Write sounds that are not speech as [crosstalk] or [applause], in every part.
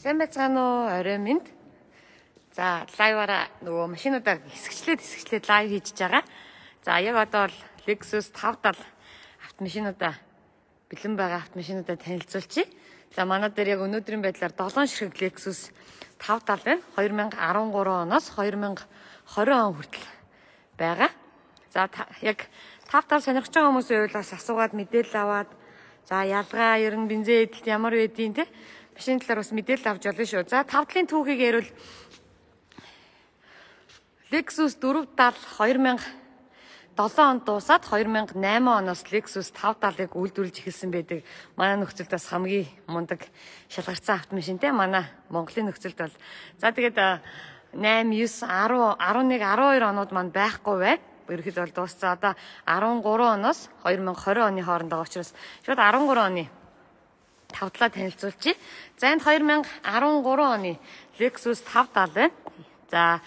Сайн байцгаана уу? Орой минь. За, лайваараа нөгөө машинуудаа хэсэгчлээд хэсэгчлээд лайв хийж байгаа. За, яг одоо бол Lexus 570 автомашинуудаа бэлэн байгаа автомашинуудаа танилцуулчих. За, манай дээр яг өнөөдрийн байдлаар 7 ширхэг Lexus 570 байна. 2013 оноос 2020 он хүртэл байгаа. За, яг 570 сонирхож байгаа хүмүүсийн хувьд асуугаад мэдээлэл аваад за, ялгаа ер нь бензин эдэлт ямар байдгийг те машин талаар бас мэдээлэл авч болно шүү. За 5 талын түүхийг ярил Lexus 470 2007 онд дуусаад 2008 оноос Lexus 570-ыг үйлдвэрлэж эхэлсэн байдаг. Манай нөхцөлд бас хамгийн мундаг шалгарцсан автомашин те манай Монголын нөхцөлд бол. За тэгээд 8, 9, 10, 11, 12 онууд маань байхгүй байна. Ерхэд бол дууссан. Одоо 13 оноос 2020 оны хооронд байгаа учраас шууд 13 оны тавдлаа танилцуулчих. За энд 2013 оны Lexus 570 байна. За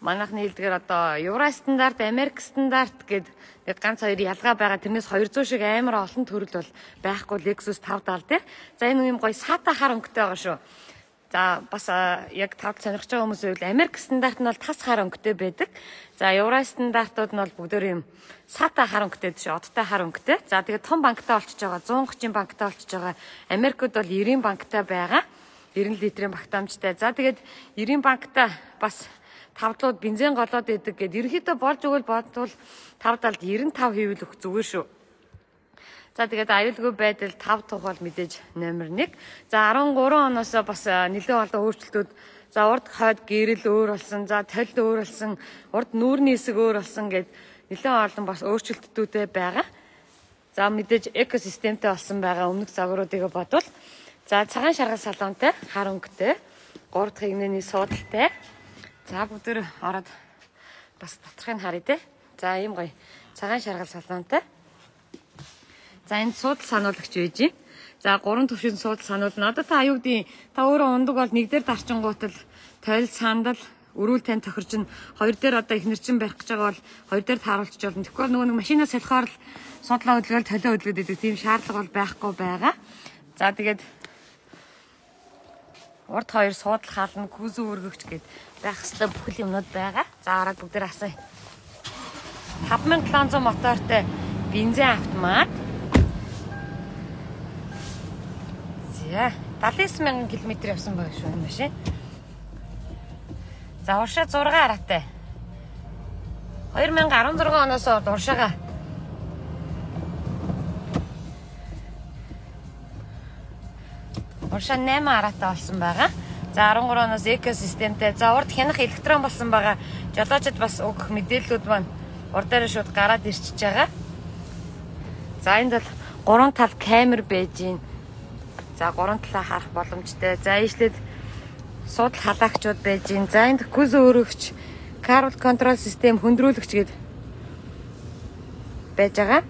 манайхны хэлдгээр одоо Евро стандарт, Америк стандарт гэд яг ганц хоёр ялгаа байгаа. Тэрнээс 200 шиг амар олон төрөл бол байхгүй Lexus 570 дээр. За энэ юм гоё сата хар өнгөтэй байгаа шүү. За бас яг тав сонирхож байгаа хүмүүсийн хувьд Америк стандарт нь бол тас хар өнгөтэй байдаг. За Евро стандартууд нь бол бүгдөө юм сата хар өнгөтэй шүү, одтой хар өнгөтэй. За тэгээд том банктай болчихж байгаа, 130-ын банктай болчихж байгаа. Америкууд бол 90 банктай байгаа. 90 литрийн багтаамжтай. За тэгээд 90 банктай бас тавдлууд бензин голоод идэг гэд ерөөхдөө болж өгвөл бодвол тавдалд 95 хийвэл өх зүгээр шүү. За тэгээд аюулгүй байдал 5 тух бол мэдээж номер 1. За 13 оноос бас нэлээд олон өөрчлөлтүүд за урд хойд гэрэл өөр болсон, за толь өөр болсон, урд нүүрний хэсэг өөр болсон гэд нэлээд олон бас өөрчлөлтүүдтэй байгаа. За мэдээж экосистемтэй болсон байгаа өмнөх загваруудыг бодвол за цагаан шаргал салонтой, хар өнгөтэй, 3 дахь игнэний суудалтай. За бүгдээр ороод бас доторхыг харъя те. За ийм гоё цагаан шаргал салонтой. За энд суудал сануулагч байж гин. За гурван төвшин суудал сануулна. Одоо та аюудын та өөрөө ундаг бол нэг дээр дарчингуутал тойл сандал өрүүл тань тохирч нь хоёр дээр одоо их нэрчин барих гэж байгаа бол хоёр дээр тааруулчих болно. Тэгэхгүй нөгөө нэг машинаа солихоор л судлаа хөдөлгөөл толио хөдөлгөөд идэг тийм шаардлага бол байхгүй байгаа. За тэгээд урд хоёр суудал хаална, күзүү өргөгч гээд байх хэвээр бүхэл юмнууд байгаа. За ороод бүгд асууя. 5700 мотортой бензин автомат За 79 мянган км явсан байгаа шүү энэ машин. За уршаа 6 араатай. 2016 оноос уршаага Уршаа 8 араатай болсон байгаа. За 13 оноос экосистемтэй. За урд хянах электрон болсон байгаа. Жолоочд бас өгөх мэдээллүүд маань урдаараа шууд гараад ирчихэж байгаа. За энд бол гурван тал камер байж гин За гурван талаа харах боломжтой. За ийшлээд суудал халаагчуд байж гин. За энд күз өөрөгч, carol control system хөндрүүлэгч гээд байж байгаа.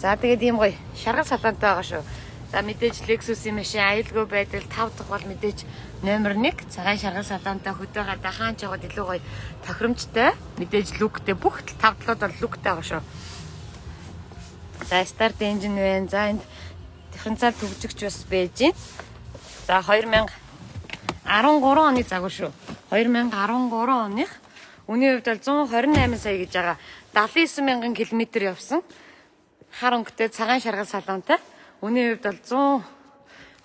За тэгээд ийм гоё шаргал салаантай байгаа шүү. За мэдээж Lexus-ийн машин аюулгүй байдал 5 дахь бол мэдээж номер 1 цагаан шаргал салаантай хөдөө гадаа хаан жагаад илүү гоё тохиромжтой. Мэдээж лүктэй бүх 5 талууд бол лүктэй байгаа шүү. За start engine байна. За энд дифференциал төгжигч бас байж байна. За 2013 оны загвар шүү. 2013 оных үний хувьд бол 128 сая гэж байгаа. 79 мянган километр явсан. Хар өнгөтэй цагаан шаргал салонтой. Үний хувьд бол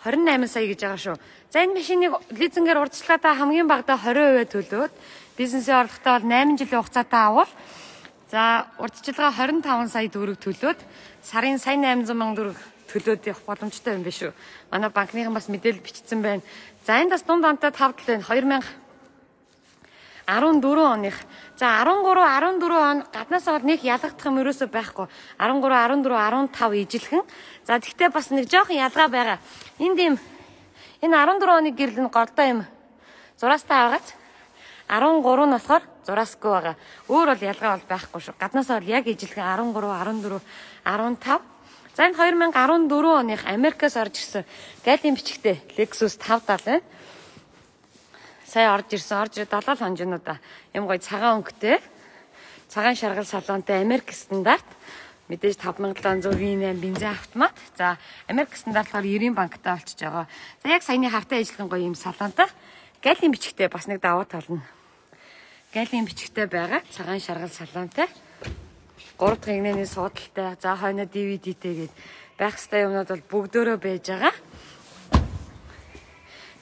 128 сая гэж байгаа шүү. За энэ машиныг лизингээр урдчилгаатаа хамгийн багадаа 20% төлөөд бизнесээ орлоготой бол 8 жилийн хугацаатай авал За урдчилгаа 25 сая төгрөг төлөөд сарын сая 800 мянган төгрөг төлөөд явах боломжтой юм биш үү? Манай банкныхан бас мэдээлэл бичсэн байна. За энэ бас дунд онтой тавтал байна. 2014 оных. За 13 14 он гаднаас бол нэг ялгагдах юм ерөөсөй байхгүй. 13 14 15 ижилхэн. За тэгтээ бас нэг жоохон ялгаа байгаа. Энд юм энэ 14 оны гэрэл нь голдоо юм. Зураастай байгаач. 13 нь болохоор зураасгүй байгаа. Өөр бол ялгаа бол байхгүй шүү. Гаднаас бол яг ижилхэн 13, 14, 15. За энэ 2014 оных Америкаас орж ирсэн галийн бичгтэй Lexus 570 байна. Сая орж ирсэн. Орж ирээд 7 хонжнуудаа юм гоё цагаан өнгөтэй цагаан шаргал салонтой Америк стандарт Мэдээж 5700 V8 бензин автомат. За Америк стандарт болохоор 90 банктай олчж байгаа. За яг саяны хавтаа ажиллаган гоё юм салонтой. Галийн бичгтэй бас нэг давуу тал нь. Галийн бичгтэй байгаа. Цагаан шаргал салонтой. 3 дахь игнэний суудалтай. За хойно DVD-тэй гээд байх хэвээр юмнууд бол бүгдөө байж байгаа.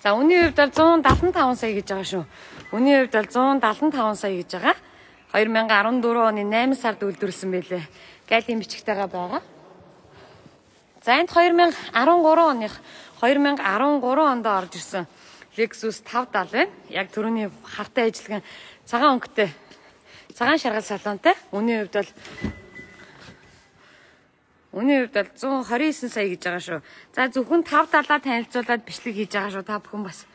За үнийн хувьд бол 175 сая гэж байгаа шүү. Үнийн хувьд бол 175 сая гэж байгаа. 2014 оны 8 сард үйлдвэрлэсэн байлээ гайлын бичгтэйгээ байгаа. За энд 2013 оных 2013 онд орж ирсэн Lexus 570 байна. Яг түрүүний хартай ажиллагаан цагаан өнгөтэй цагаан шаргал салонтай. Үнийн хувьд бол Үнийн хувьд бол 129 сая гэж байгаа шүү. За зөвхөн 570 танилцуулаад бичлэг хийж байгаа шүү. Та бүхэн бас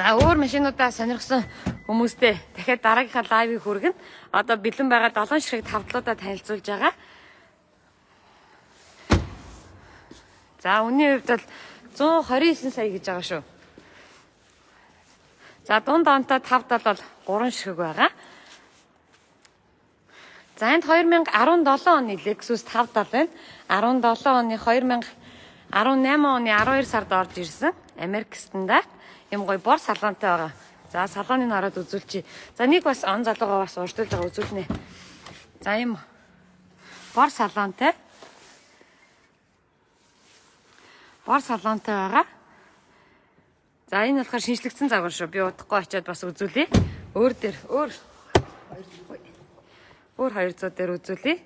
За өөр машинуудаа сонирхсан хүмүүстээ дахиад дараагийнхаа лайвыг хүргэн одоо бэлэн байгаа 7 ширхэг тавдлуудаа танилцуулж байгаа. За үнийн хувьд бол 129 сая гэж байгаа шүү. За дунд онтой 5 бол 3 ширхэг байгаа. За энд 2017 оны Lexus 570 байна. 17 оны 2018 оны 12 сард орж ирсэн Америк стандарт юм гоё бор салонтой байгаа. За салоныг хараад үзүүлчихье. За нэг бас он залуугаа бас урдуулж байгаа үзүүлнэ. За юм бор салонтой. Бор салонтой байгаа. За энэ болохоор шинжлэгдсэн загвар шүү. Би удахгүй очиад бас үзүүлье. Өөр дээр өөр өөр 200 дээр үзүүлье.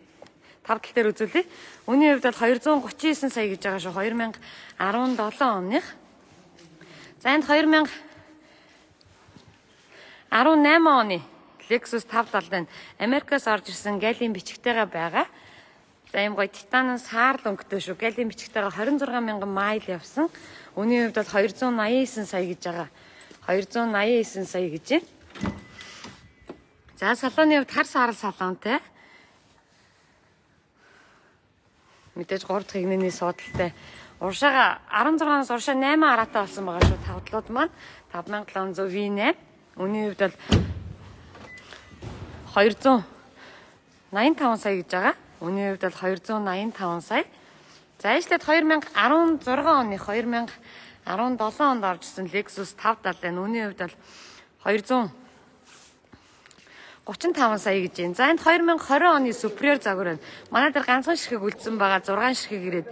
Тавтал дээр үзүүлье. Үүний хувьд бол 239 сая гэж байгаа шүү. 2017 оных За энд 2018 оны Lexus 570 байна. Америкаас орж ирсэн галийн бичгтэйгээ байгаа. За ийм гоё титанаас саарл өнгөтэй шүү. Галийн бичгтэйгээ 26 мянган майл явсан. Үүний хувьд бол 289 сая гэж байгаа. 289 сая гэж байна. За салооны хувьд хар саарл салонтай. Мэдээж 3 дахь игнэний суудалтай Уршаага 16-аас уршаа 8 араатай болсон байгаа шүү тавдлууд маань 5700 V8. Үүний хувьд бол 285 сая гэж байгаа. Үүний хувьд бол 285 сая. За ижлээд 2016 оны 2017 онд оржсэн Lexus 570 байна. Үүний хувьд бол 200 35 сая гэж байна. За энд 2020 оны Superior загвар байна. Манай дээр ганцхан ширхэг үлдсэн байгаа 6 ширхэг ирээд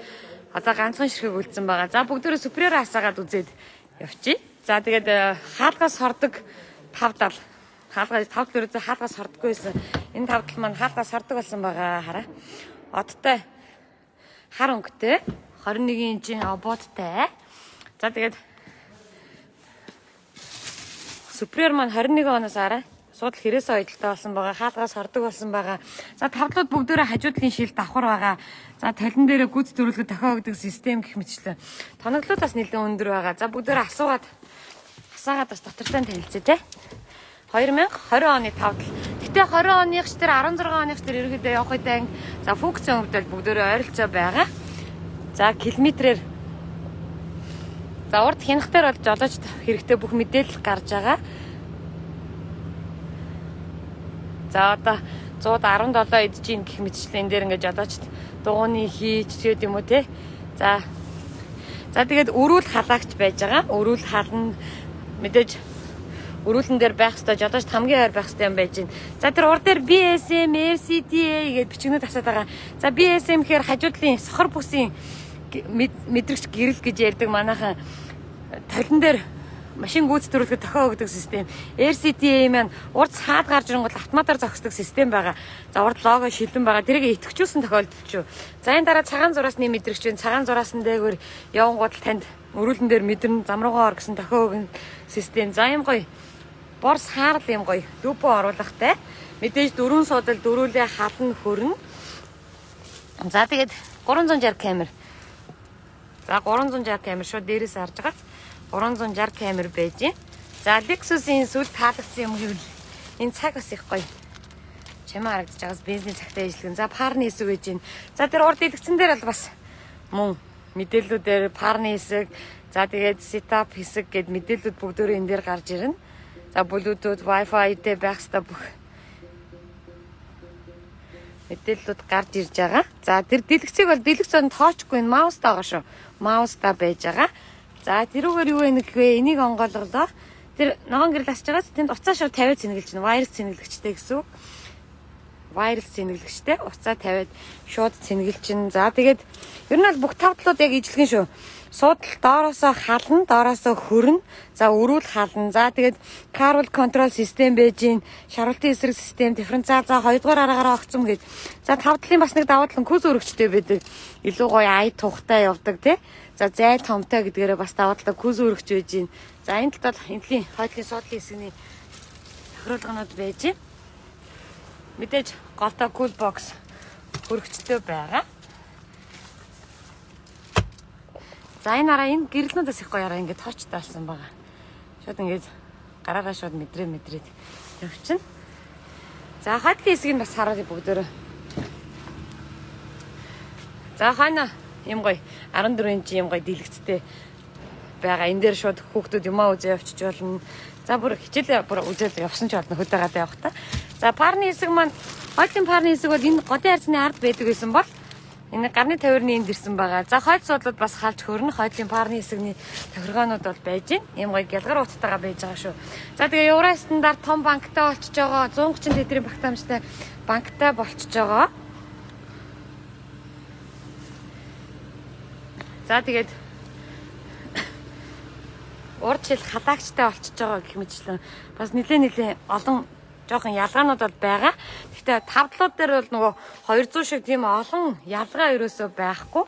одоо ганцхан ширхэг үлдсэн байгаа. За бүгдээрээ супериор хасаагаад үзээд явчих. За тэгээд э, хаалгаас хордог 570. Хаалгаа 5 төрөд хаалгаас хордоггүй байсан. Энэ тавтал маань хаалгаас хордог болсон байгаа хараа. Одтой хар өнгөтэй 21 инчийн ободтай. За тэгээд Superior маань 21 оноос арай суудл хэрэгсээ ойдолтой болсон байгаа. Хаалгаас хордог болсон байгаа. За тавдлууд бүгдээрээ хажуудлын шил давхар байгаа. За талин дээрээ гүц төрөлгөд өгдөг систем гэх мэтчлэн тоноглууд бас нэлээд өндөр байгаа. За бүгдээр асуугаад асаагаад бас доктортой танилцъя те. 2020 оны тавдал. Гэтэ 20 оных ч тэр 16 оных ч тэр ерөөдөө явах үедээ за функцийн хөвдөл бүгдөө ойролцоо байгаа. За километрээр За урд хянахтаар бол жолооч хэрэгтэй бүх мэдээлэл гарч байгаа. За одоо 117 идэж гин гэх мэтчлэн дээр ингээд жолооч дугууны хийж тэгээд юм уу те. За. За тэгээд өрүүл халаагч байж байгаа. Өрүүл хална мэдээж өрүүлэн дээр байх хэвээр жолооч хамгийн ойр байх хэвээр юм байж байна. За тэр ур дээр BSM, RCTA гэж бичгнүүд асаад байгаа. За BSM гэхээр хажуудлын сохор бүсийн мэдрэгч гэрэл гэж ярьдаг манайхан талин дээр машин гүйц төрүүлэхэд тохио өгдөг систем. RCTA маань урд саад гарч ирэнгүүт автоматар зогсдог систем байгаа. За урд лого шилэн байгаа. Тэрийг итгэвчүүлсэн тохиолдолд шүү. За энэ дараа цагаан зураасны мэдрэгч байна. Цагаан зураасан дээгүүр явангууд танд өрүүлэн дээр мэдэрн замруугаа ор гэсэн тохио өгн систем. За юм гоё. Бор саарл юм гоё. Дүпо оруулахтай. Мэдээж дөрвөн суудал дөрүүлээ хална хөрн. За тэгээд 360 камер. За 360 камер шүү дээрээс харж байгаа. 360 камер байж гин. За Lexus-ийн сүл таалагдсан юм гэвэл энэ цаг бас их гоё. Чамаа харагдаж байгаас бензин цагтаа ажиллах. За парны хэсэг байж гин. За тэр урд дэлгэцэн дээр бол бас мөн мэдээллүүдээр парны хэсэг, за тэгээд setup хэсэг гэд мэдээллүүд бүгдөө энэ дээр гарч ирнэ. За Bluetooth, Wi-Fi дээр байх хэвээр бүх мэдээллүүд гарч ирж байгаа. За тэр дэлгэцийг бол дэлгэцэн тоочгүй маустай байгаа шүү. Маустай байж байгаа. За тэрүүгээр юу вэ гэвэл энийг онгойлголоо. Тэр ногоон гэрэл асч байгаас тэнд уцаа шууд 50 цэнгэлж байна. Вайрс цэнгэлэгчтэй гэсэн Вайрс цэнгэлэгчтэй уцаа 50-д шууд цэнгэлж байна. За тэгээд ер нь бол бүх тавдлууд яг ижлэгэн шүү суудал доороосоо хална, доороосоо хөрнө. За өрүүл хална. За тэгээд carol control system байж гин, шаруултын эсрэг систем, дифференциал за хоёрдугаар араагаар огцом гэж. За тав талын бас нэг нь күз өргөчтэй байдаг. Илүү гоё ая тухтай явдаг тий. За зай томтой гэдгээрээ бас давуу тал күз өргөч байж гин. За энэ талд бол энэлийн хойдлын суудлын хэсгийн тохируулганууд байж гин. Мэдээж голтой cool box хөргөчтэй байгаа. За энэ араа энэ гэрлнүүдээс их гоё араа ингээд тооч таалсан байгаа. Шууд ингээд гараараа шууд мэдрээ мэдрээд явчихна. За хойдлын хэсгийг бас хараарай бүгдөө. За хойно юм гоё 14 инч юм гоё дэлгэцтэй байгаа. Энэ дээр шууд хүүхдүүд юмаа үзээ явчих болно. За бүр хичээл бүр үзэл явсан ч болно хөдөөгаад явах та. За парны хэсэг маань хойдлын парны хэсэг бол энэ годын харьцны ард байдаг гэсэн бол Энэ гарны тавирны энд ирсэн байгаа. За хойд суудлууд бас халж хөрнө. Хойдлын парны хэсэгний тохиргоонууд бол байж байна. Ийм гоё гялгар утастайгаа байж байгаа шүү. За тэгээ Евро стандарт том банктай болчихж байгаа. 130 тэтрийн багтаамжтай банктай болчихж байгаа. За тэгээд [coughs] урд жил халаагчтай болчихж байгаа гэх мэтчлэн бас нилээ нилээ олон жоохон ялгаанууд бол байгаа. Гэхдээ тавдлууд дээр бол нөгөө 200 шиг тийм олон ялгаа ерөөсөө байхгүй.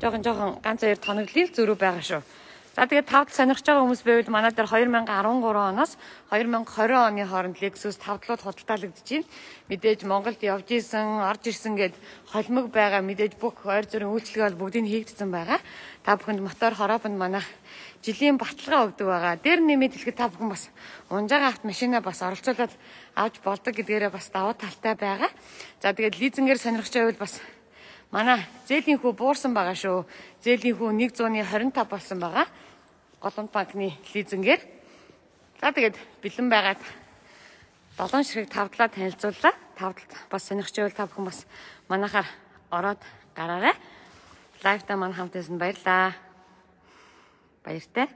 Жоохон жоохон ганц хоёр тоноглол зөрүү байгаа шүү. За тэгээд тавдал сонирхож байгаа хүмүүс байвал манай дээр 2013 оноос 2020 оны хооронд Lexus тавдлууд худалдаалагдаж байна. Мэдээж Монголд явж исэн, орж ирсэн гэд холимог байгаа. Мэдээж бүх ойр зүрийн үйлчлэг бол бүгдийг хийгдсэн байгаа. Та бүхэнд мотор хороопонд манайх жилийн баталгаа өгдөг байгаа. Дээр нэмээд хэлэхэд та бүхэн бас унжаага автомашинаа бас оролцуулаад авч болдог гэдгээрээ бас давуу талтай байгаа. За тэгээд лизингээр сонирхож байвал бас Манай зээлийн хүү буурсан байгаа шүү. Зээлийн хүү 125 болсон байгаа. Голомт банкны лизингээр. За тэгээд бэлэн байгаад 7 ширхэг тавдлаа танилцууллаа. Тавдалд бас сонирхч байвал та бүхэн бас манахаар ороод гараарай. Лайвтаа маань хамт байсан баярлаа. Баяртай.